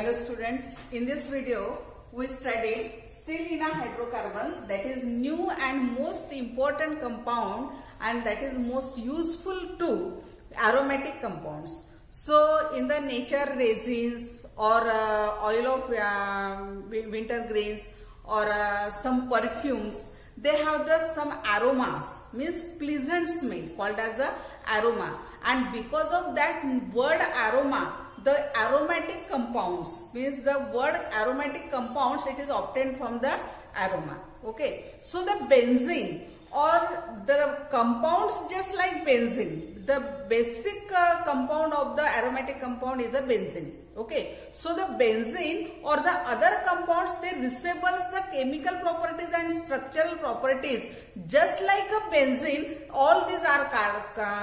Hello students, in this video we studied stellina hydrocarbons that is new and most important compound and that is most useful to aromatic compounds. So in the nature resins or uh, oil of uh, winter grains or uh, some perfumes they have the some aromas means pleasant smell called as aroma and because of that word aroma the aromatic compounds means the word aromatic compounds it is obtained from the aroma okay? So the benzene or the compounds just like benzene the basic uh, compound of the aromatic compound is a benzene okay? So the benzene or the other compounds they resembles the chemical properties and structural properties just like a benzene all these are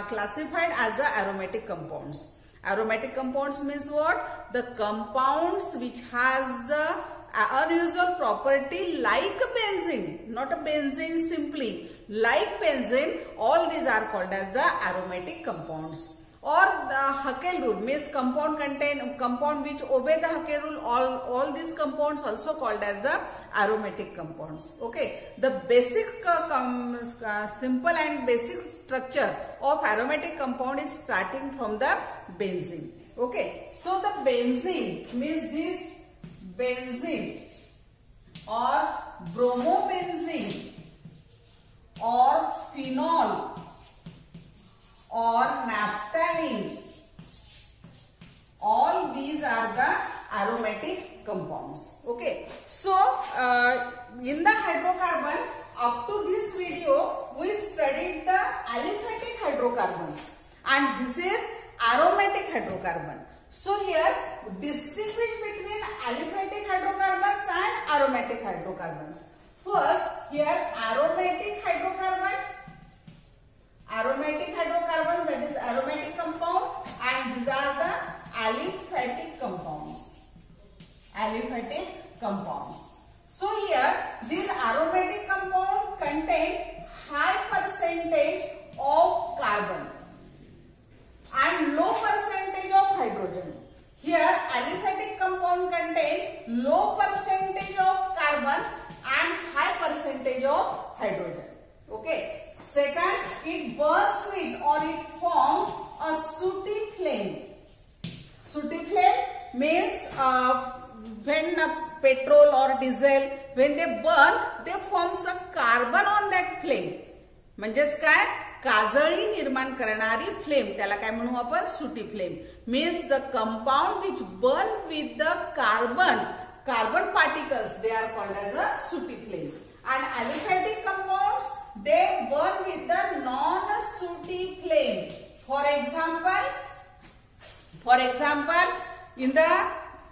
classified as the aromatic compounds Aromatic compounds means what? The compounds which has the unusual property like benzene, not a benzene simply, like benzene, all these are called as the aromatic compounds or the Haeckel rule means compound contain compound which obey the Haeckel rule all all these compounds also called as the aromatic compounds okay the basic uh, com, uh, simple and basic structure of aromatic compound is starting from the benzene okay so the benzene means this benzene or bromobenzene or phenol or naphthalene. All these are the aromatic compounds. Okay. So, uh, in the hydrocarbon, up to this video, we studied the aliphatic hydrocarbons and this is aromatic hydrocarbon. So, here distinguish between aliphatic hydrocarbons and aromatic hydrocarbons. First, here aromatic hydrocarbon aromatic hydrocarbons it bursts with or it forms a sooty flame. Sooty flame means uh, when a petrol or diesel, when they burn, they forms a carbon on that flame. म्हणजेच काय काजळी निर्माण करणारी flame त्याला काय म्हणू आपण sooty flame means the compound which burn with the carbon carbon particles they are called as a sooty flame and aliphatic compound they burn with the non-sooty flame. For example, for example, in the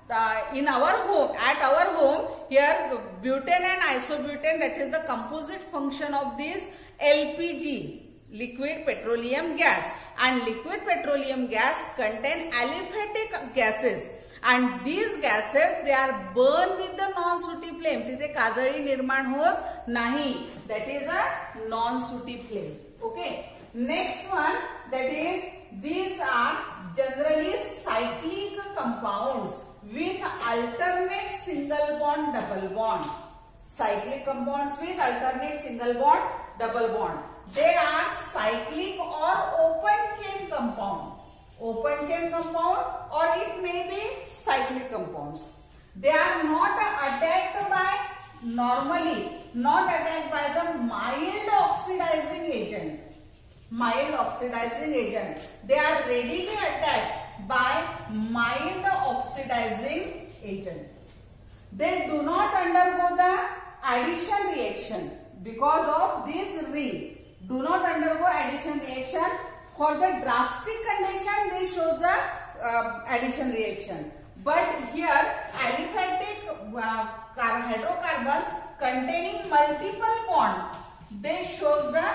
uh, in our home, at our home, here butane and isobutane, that is the composite function of this LPG, liquid petroleum gas. And liquid petroleum gas contain aliphatic gases. and these gases they are burned with the non sooty flame तिथे काजळी निर्माण होत नाही that is a non sooty flame okay next one that is these are generally cyclic compounds with alternate single bond double bond cyclic compounds with alternate single bond double bond they are cyclic or open chain compound open chain compound or it may be cyclic compounds. They are not attacked by normally, not attacked by the mild oxidizing agent. Mild oxidizing agent. They are readily attacked by mild oxidizing agent. They do not undergo the addition reaction because of this ring. Do not undergo addition reaction. For the drastic condition, they show the uh, addition reaction. But here aliphatic uh, hydrocarbons containing multiple bond they shows the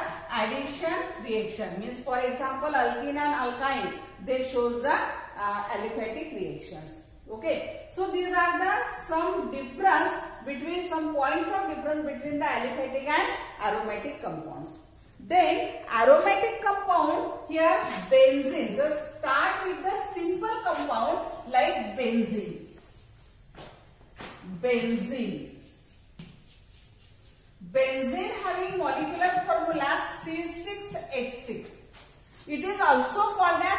addition reaction means for example alkene and alkyne they shows the uh, aliphatic reactions Okay. So these are the some difference between some points of difference between the aliphatic and aromatic compounds. Then aromatic compound here benzene. Just start with the simple compound like benzene. Benzene. Benzene having molecular formula C6H6. It is also called as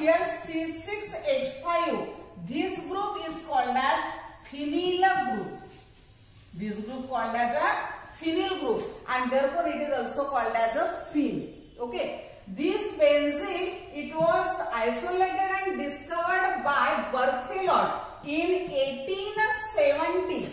here C6H5, this group is called as phenyl group. This group called as a phenyl group and therefore it is also called as a phene. Okay. This benzene, it was isolated and discovered by Berthelot in 1870.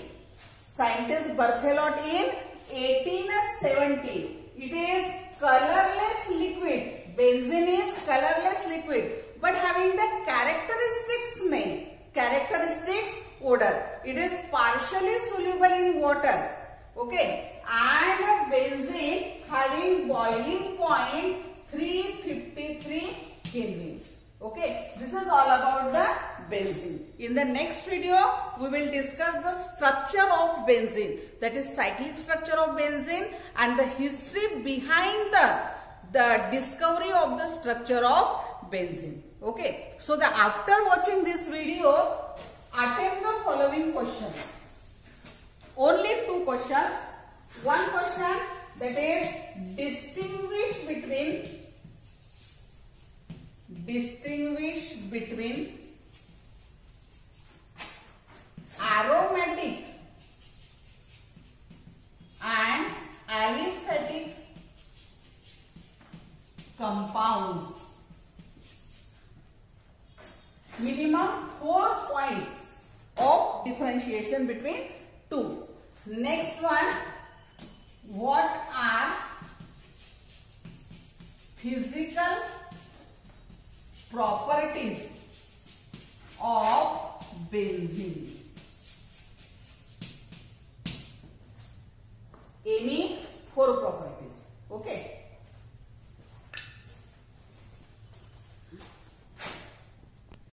Scientist Berthelot in 1870. It is colorless liquid. Benzene is colorless liquid but having the characteristic smell, characteristics odor. It is partially soluble in water. Okay. And benzene having boiling point 353 Kelvin. Okay. This is all about the benzene. In the next video, we will discuss the structure of benzene. That is cyclic structure of benzene and the history behind the, the discovery of the structure of benzene. Okay. So, the after watching this video, attempt the following questions. Only two questions. One question that is distinguish between distinguish between aromatic differentiation between two. Next one, what are physical properties of benzene?